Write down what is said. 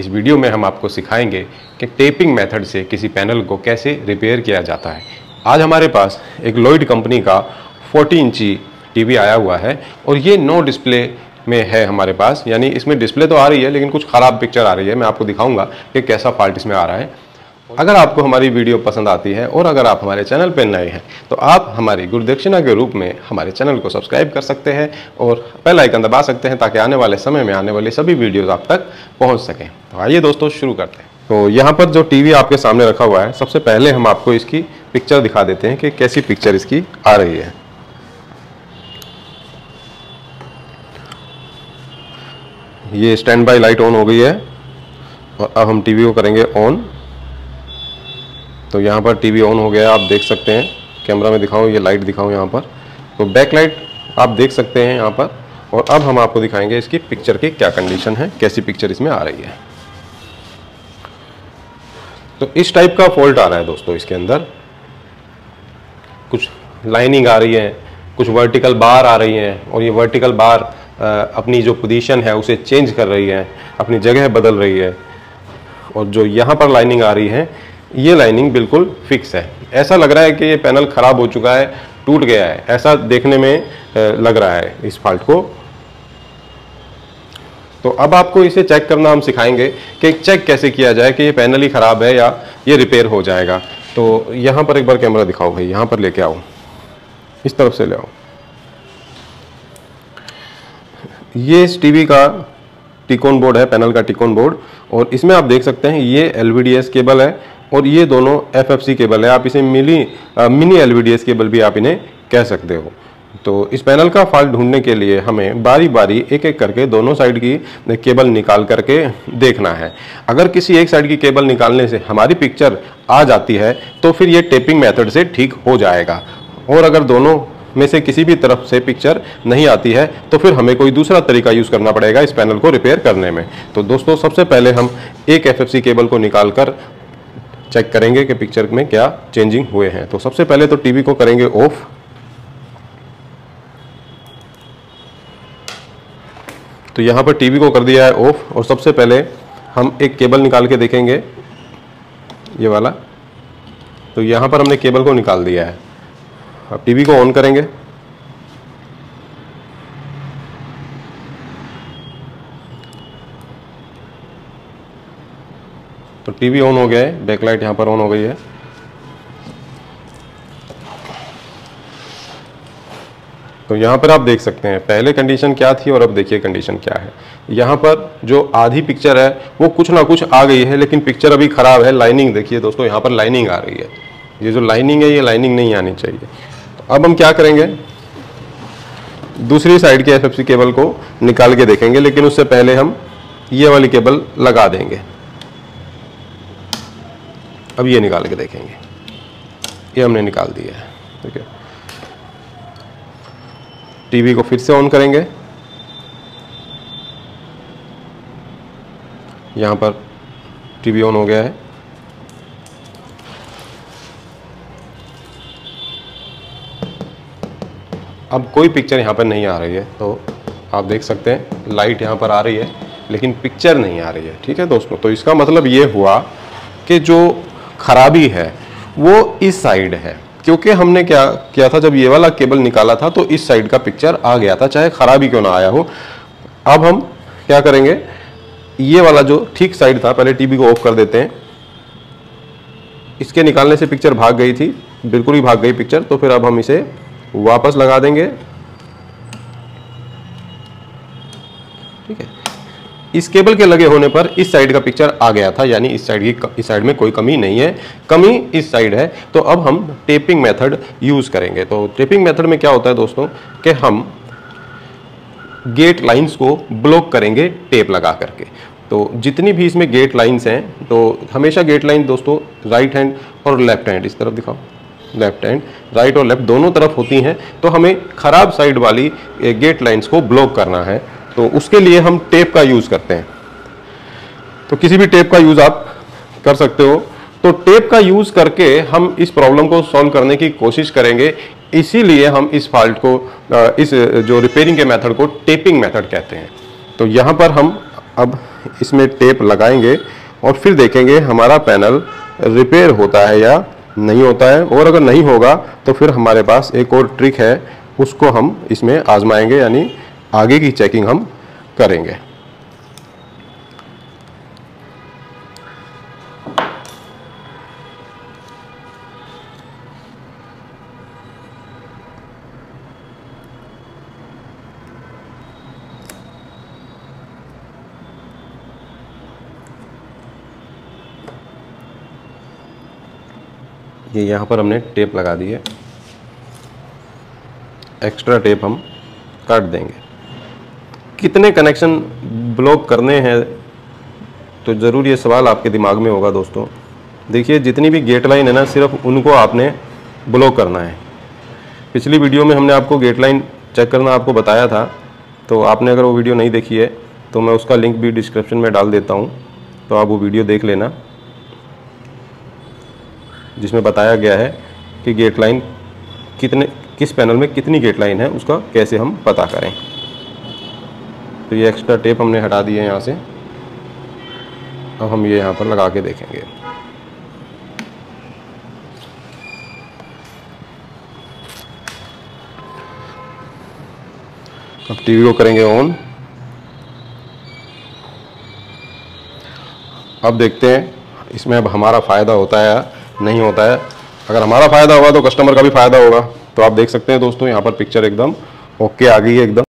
इस वीडियो में हम आपको सिखाएँगे कि टेपिंग मेथड से किसी पैनल को कैसे रिपेयर किया जाता है। आज हमारे पास एक लॉइड कंपनी का 40 इंची टीवी आया हुआ है और ये नो डिस्प्ले में है हमारे पास। यानी इसमें डिस्प्ले तो आ रही है, लेकिन कुछ ख़राब पिक्चर आ रही है। मैं आपको दिखाऊँगा कि कैसा फॉल्ट इसमें आ रहा है। अगर आपको हमारी वीडियो पसंद आती है और अगर आप हमारे चैनल पर नए हैं तो आप हमारी गुरुदक्षिणा के रूप में हमारे चैनल को सब्सक्राइब कर सकते हैं और बेल आइकन दबा सकते हैं ताकि आने वाले समय में आने वाली सभी वीडियोज़ आप तक पहुँच सकें। तो आइए दोस्तों, शुरू करते हैं। तो यहाँ पर जो टीवी आपके सामने रखा हुआ है, सबसे पहले हम आपको इसकी पिक्चर दिखा देते हैं कि कैसी पिक्चर इसकी आ रही है। ये स्टैंड बाई लाइट ऑन हो गई है और अब हम टीवी को करेंगे ऑन। तो यहाँ पर टीवी ऑन हो गया, आप देख सकते हैं। कैमरा में दिखाऊँ, ये लाइट दिखाऊँ यहाँ पर। तो बैक लाइट आप देख सकते हैं यहाँ पर। और अब हम आपको दिखाएँगे इसकी पिक्चर की क्या कंडीशन है, कैसी पिक्चर इसमें आ रही है। तो इस टाइप का फॉल्ट आ रहा है दोस्तों इसके अंदर। कुछ लाइनिंग आ रही है, कुछ वर्टिकल बार आ रही है, और ये वर्टिकल बार अपनी जो पोजीशन है उसे चेंज कर रही है, अपनी जगह बदल रही है। और जो यहाँ पर लाइनिंग आ रही है ये लाइनिंग बिल्कुल फिक्स है। ऐसा लग रहा है कि ये पैनल ख़राब हो चुका है, टूट गया है। ऐसा देखने में लग रहा है इस फॉल्ट को। तो अब आपको इसे चेक करना हम सिखाएँगे कि चेक कैसे किया जाए कि ये पैनल ही ख़राब है या ये रिपेयर हो जाएगा। तो यहाँ पर एक बार कैमरा दिखाओ भाई, यहाँ पर लेके आओ। इस तरफ़ से ले आओ। ये इस टीवी का टिकोन बोर्ड है पैनल का टिकोन बोर्ड और इसमें आप देख सकते हैं ये एल केबल है और ये दोनों एफ़ एफ़ सी केबल है। आप इसे मिली मिनी एलवीडीएस केबल भी आप इन्हें कह सकते हो। तो इस पैनल का फॉल्ट ढूँढने के लिए हमें बारी बारी एक एक करके दोनों साइड की केबल निकाल करके देखना है। अगर किसी एक साइड की केबल निकालने से हमारी पिक्चर आ जाती है तो फिर ये टेपिंग मेथड से ठीक हो जाएगा। और अगर दोनों में से किसी भी तरफ़ से पिक्चर नहीं आती है तो फिर हमें कोई दूसरा तरीका यूज़ करना पड़ेगा इस पैनल को रिपेयर करने में। तो दोस्तों, सबसे पहले हम एक एफएफसी केबल को निकाल कर चेक करेंगे कि पिक्चर में क्या चेंजिंग हुए हैं। तो सबसे पहले तो टीवी को करेंगे ऑफ़ तो यहाँ पर टीवी को कर दिया है ऑफ़ और सबसे पहले हम एक केबल निकाल के देखेंगे। ये वाला। तो यहाँ पर हमने केबल को निकाल दिया है। अब टीवी को ऑन करेंगे। तो टीवी ऑन हो गया है बैकलाइट यहाँ पर ऑन हो गई है। तो यहाँ पर आप देख सकते हैं, पहले कंडीशन क्या थी और अब देखिए कंडीशन क्या है। यहाँ पर जो आधी पिक्चर है, वो कुछ ना कुछ आ गई है, लेकिन पिक्चर अभी ख़राब है लाइनिंग देखिए दोस्तों, यहाँ पर लाइनिंग आ रही है। ये जो लाइनिंग है, ये लाइनिंग नहीं आनी चाहिए। तो अब हम क्या करेंगे? दूसरी साइड के एफएफसी केबल को निकाल के देखेंगे, लेकिन उससे पहले हम ये वाली केबल लगा देंगे। अब ये निकाल के देखेंगे। ये हमने निकाल दिया है, ठीक है। टीवी को फिर से ऑन करेंगे। यहाँ पर टीवी ऑन हो गया है। अब कोई पिक्चर यहाँ पर नहीं आ रही है तो आप देख सकते हैं लाइट यहाँ पर आ रही है, लेकिन पिक्चर नहीं आ रही है, ठीक है दोस्तों? तो इसका मतलब ये हुआ कि जो खराबी है, वो इस साइड है। क्योंकि हमने क्या, किया था, जब ये वाला केबल निकाला था तो इस साइड का पिक्चर आ गया था, चाहे खराबी क्यों ना आया हो। अब हम क्या करेंगे, ये वाला जो ठीक साइड था, पहले टीवी को ऑफ़ कर देते हैं। इसके निकालने से पिक्चर भाग गई थी, बिल्कुल ही भाग गई पिक्चर तो फिर अब हम इसे वापस लगा देंगे। ठीक है? इस केबल के लगे होने पर इस साइड का पिक्चर आ गया था, यानी इस साइड की इस साइड में कोई कमी नहीं है। कमी इस साइड है। तो अब हम टेपिंग मेथड यूज़ करेंगे। तो टेपिंग मेथड में क्या होता है दोस्तों? कि हम गेट लाइंस को ब्लॉक करेंगे टेप लगा करके। तो जितनी भी इसमें गेट लाइंस हैं तो हमेशा गेट लाइन दोस्तों राइट हैंड और लेफ़्ट हैंड इस तरफ़ दिखाओ। लेफ़्ट हैंड राइट और लेफ़्ट दोनों तरफ़ होती हैं। तो हमें खराब साइड वाली गेट लाइंस को ब्लॉक करना है। तो उसके लिए हम टेप का यूज़ करते हैं। तो किसी भी टेप का यूज़ आप कर सकते हो। तो टेप का यूज़ करके हम इस प्रॉब्लम को सॉल्व करने की कोशिश करेंगे। इसीलिए हम इस फॉल्ट को इस जो रिपेयरिंग के मेथड को टेपिंग मेथड कहते हैं। तो यहाँ पर हम अब इसमें टेप लगाएँगे और फिर देखेंगे हमारा पैनल रिपेयर होता है या नहीं होता है। और अगर नहीं होगा तो फिर हमारे पास एक और ट्रिक है, उसको हम इसमें आजमाएँगे, यानी आगे की चेकिंग हम करेंगे। ये यहाँ पर हमने टेप लगा दी है। एक्स्ट्रा टेप हम काट देंगे। कितने कनेक्शन ब्लॉक करने हैं तो ज़रूर ये सवाल आपके दिमाग में होगा दोस्तों। देखिए, जितनी भी गेट लाइन है ना, सिर्फ़ उनको आपने ब्लॉक करना है। पिछली वीडियो में हमने आपको गेट लाइन चेक करना आपको बताया था तो आपने अगर वो वीडियो नहीं देखी है तो मैं उसका लिंक भी डिस्क्रिप्शन में डाल देता हूँ। तो आप वो वीडियो देख लेना, जिसमें बताया गया है कि गेट लाइन कितने, किस पैनल में कितनी गेट लाइन है, उसका कैसे हम पता करें। तो ये एक्स्ट्रा टेप हमने हटा दी है यहाँ से। अब हम ये यहाँ पर लगा के देखेंगे। अब टीवी को करेंगे ऑन अब देखते हैं, इसमें अब हमारा फ़ायदा होता है नहीं होता है। अगर हमारा फ़ायदा होगा तो कस्टमर का भी फ़ायदा होगा। तो आप देख सकते हैं दोस्तों, यहाँ पर पिक्चर एकदम ओके आ गई है, एकदम।